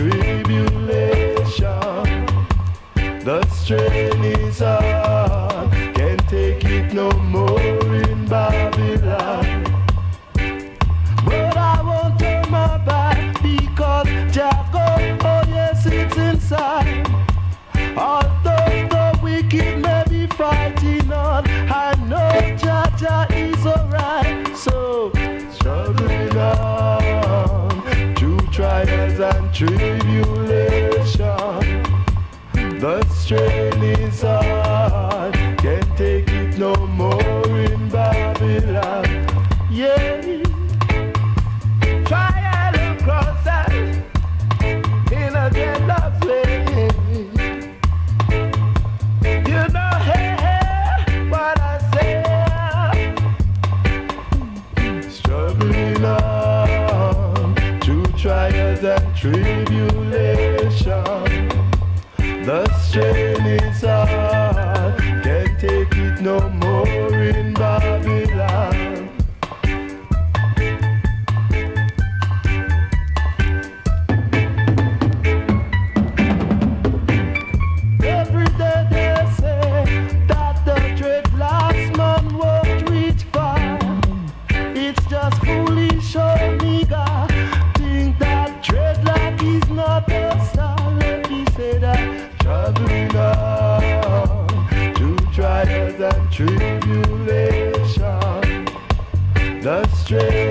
tribulation. The strain is on. tribulation. The strain is hard, can't take it no more. trials and tribulation. The strain is hard, can't take it no more in Babylon. It's just fooling. tribulation, the strength.